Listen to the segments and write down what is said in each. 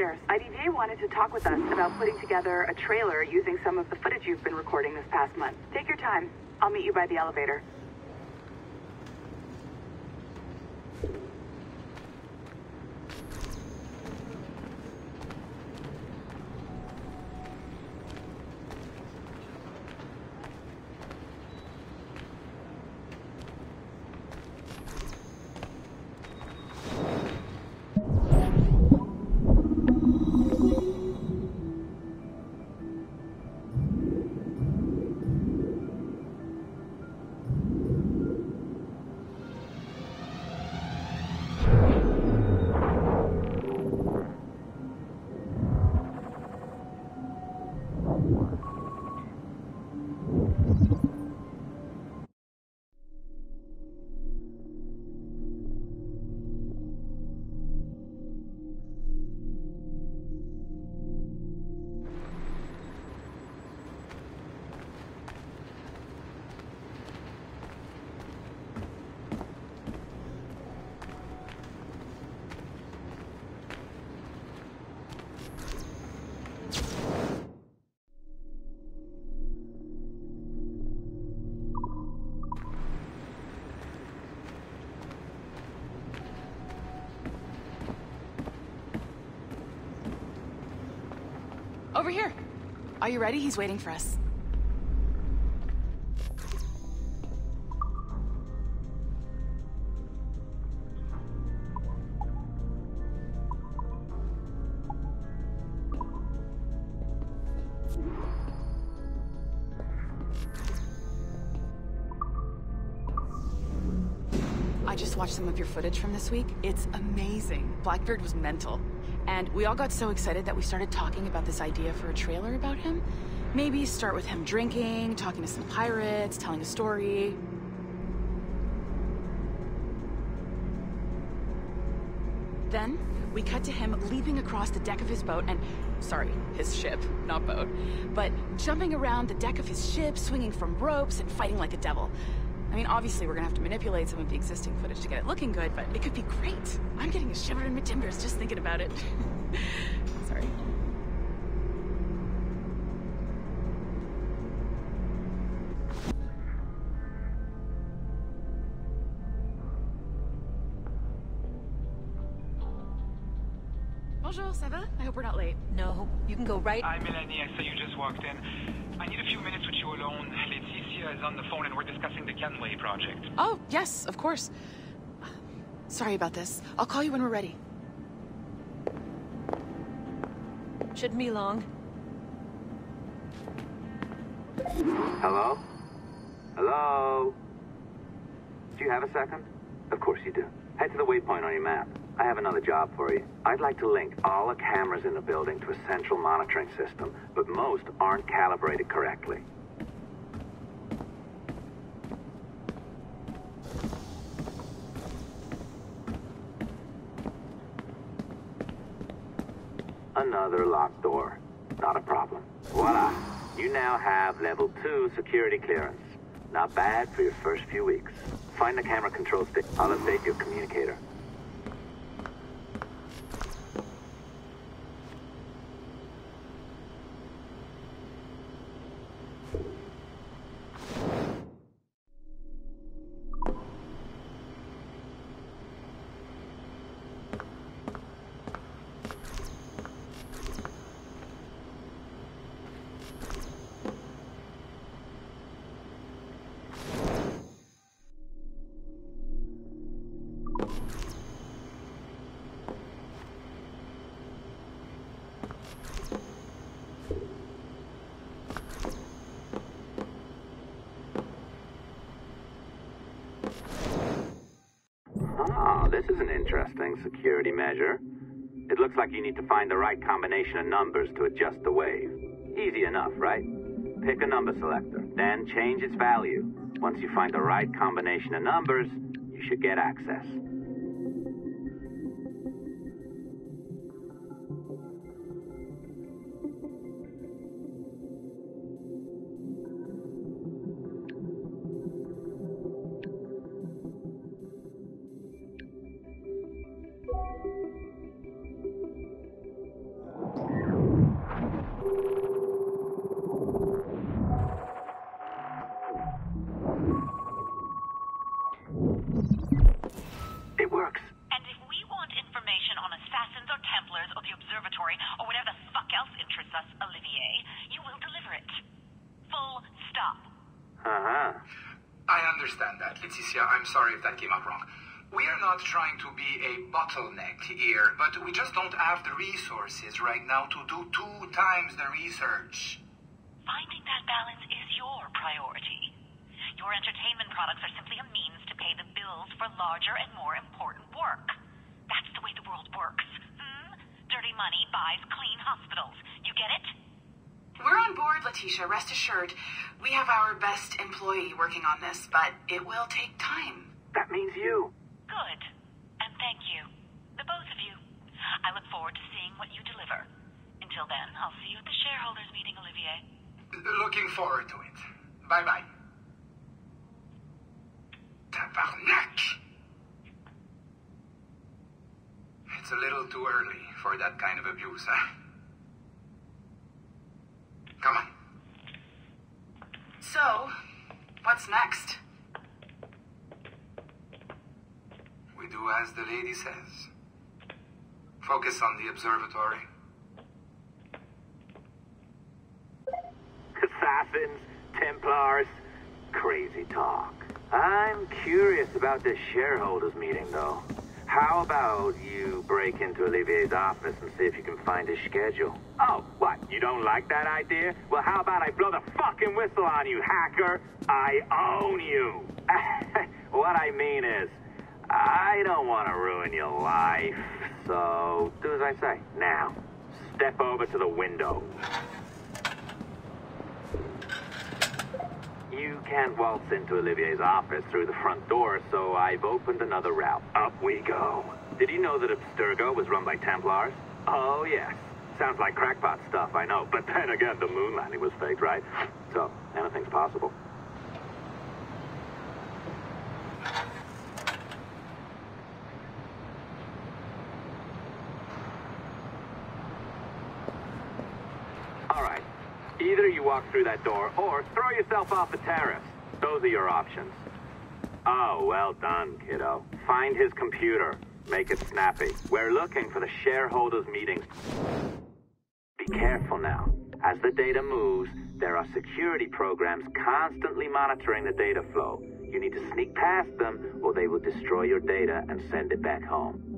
upstairs. IDJ wanted to talk with us about putting together a trailer using some of the footage you've been recording this past month. Take your time. I'll meet you by the elevator. Over here. Are you ready? He's waiting for us. I just watched some of your footage from this week. It's amazing. Blackbeard was mental. And we all got so excited that we started talking about this idea for a trailer about him. Maybe start with him drinking, talking to some pirates, telling a story. Then, we cut to him leaping across the deck of his boat and... Sorry, his ship, not boat. But jumping around the deck of his ship, swinging from ropes, and fighting like a devil. I mean, obviously we're gonna have to manipulate some of the existing footage to get it looking good, but it could be great. I'm getting a shiver in my timbers just thinking about it. Sorry. Bonjour, ça va? I hope we're not late. No, you can go right. Hi, Melanie. I saw you just walked in. I need a few minutes with you alone. Laetitia is on the phone and we're discussing the Kenway project. Oh, yes, of course. Sorry about this. I'll call you when we're ready. Shouldn't be long. Hello? Hello? Do you have a second? Of course you do. Head to the waypoint on your map. I have another job for you. I'd like to link all the cameras in the building to a central monitoring system, but most aren't calibrated correctly. Another locked door. Not a problem. Voila. You now have level 2 security clearance. Not bad for your first few weeks. Find the camera control stick. I'll update your communicator. This is an interesting security measure. It looks like you need to find the right combination of numbers to adjust the wave. Easy enough, right? Pick a number selector, then change its value. Once you find the right combination of numbers, you should get access. Laetitia, I'm sorry if that came out wrong. We are not trying to be a bottleneck here, but we just don't have the resources right now to do two times the research. Finding that balance is your priority. Your entertainment products are simply a means to pay the bills for larger and more important work. That's the way the world works. Hmm? Dirty money buys clean hospitals. You get it? We're on board, Laetitia, rest assured. We have our best employee working on this, but it will take time. That means you. Good. And thank you. The both of you. I look forward to seeing what you deliver. Until then, I'll see you at the shareholders meeting, Olivier. Looking forward to it. Bye bye. Tabarnak! It's a little too early for that kind of abuse, huh? Come on. So, what's next? We do as the lady says. Focus on the observatory. Assassins, Templars, crazy talk. I'm curious about this shareholders meeting, though. How about you break into Olivier's office and see if you can find his schedule? Oh, what? You don't like that idea? Well, how about I blow the fucking whistle on you, hacker? I own you. what I mean is, I don't want to ruin your life. So, do as I say. Now, step over to the window. You can't waltz into Olivier's office through the front door, so I've opened another route. Up we go. Did you know that Abstergo was run by Templars? Oh, yes. Sounds like crackpot stuff, I know. But then again, the moon landing was faked, right? So, anything's possible. All right. Either you walk through that door or throw yourself off the terrace. Those are your options. Oh, well done, kiddo. Find his computer. Make it snappy. We're looking for the shareholders meetings. Be careful now. As the data moves, there are security programs constantly monitoring the data flow. You need to sneak past them, or they will destroy your data and send it back home.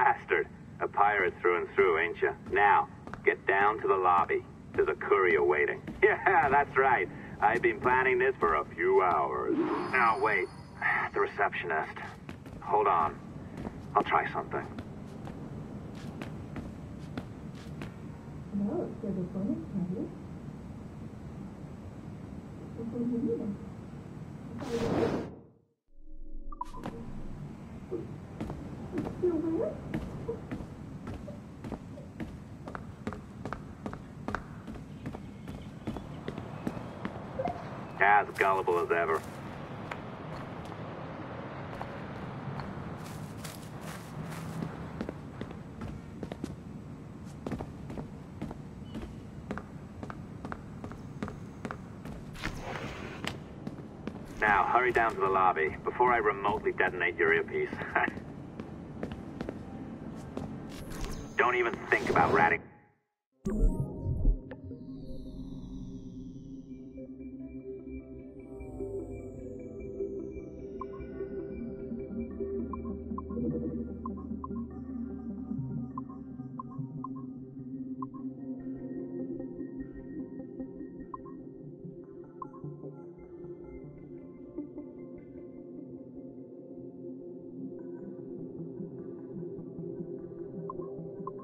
Bastard. A pirate through and through, ain't you? Now, get down to the lobby. There's a courier waiting. Yeah, that's right. I've been planning this for a few hours. Now, wait. The receptionist. Hold on. I'll try something. As gullible as ever. Now, hurry down to the lobby before I remotely detonate your earpiece. Don't even think about ratting.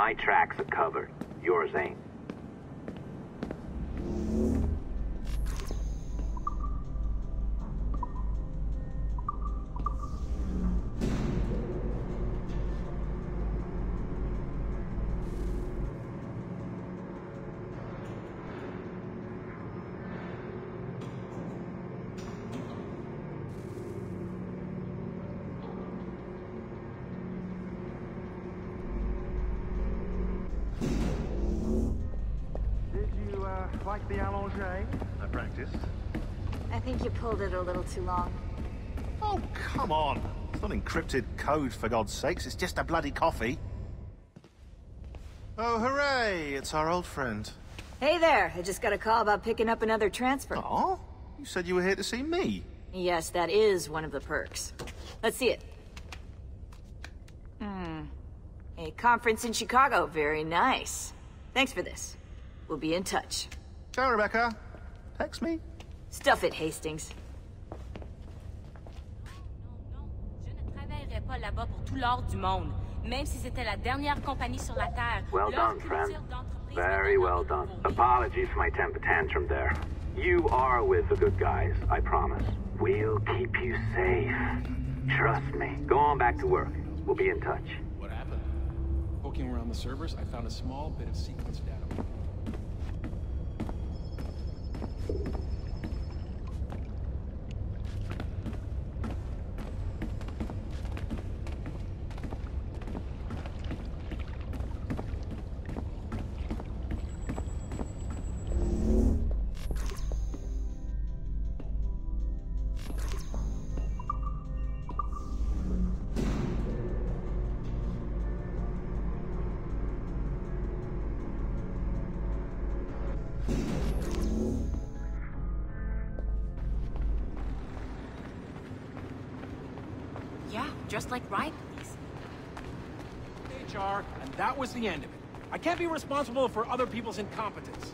My tracks are covered. Yours ain't. Like the allongé? I practiced. I think you pulled it a little too long. Oh, come on. It's not encrypted code, for God's sakes. It's just a bloody coffee. Oh, hooray! It's our old friend. Hey there, I just got a call about picking up another transfer. Oh? You said you were here to see me. Yes, that is one of the perks. Let's see it. Hmm. A conference in Chicago. Very nice. Thanks for this. We'll be in touch. Ciao, Rebecca. Text me. Stuff it, Hastings. Je ne travaillerai pas là-bas pour tout l'or du monde, même si c'était la dernière compagnie sur la Terre. Well done, friend. Very well done. Apologies for my temper tantrum there. You are with the good guys, I promise. We'll keep you safe. Trust me. Go on back to work. We'll be in touch. What happened? Poking around the servers, I found a small bit of sequence data. Yeah, just like Ripley's. HR, and that was the end of it. I can't be responsible for other people's incompetence.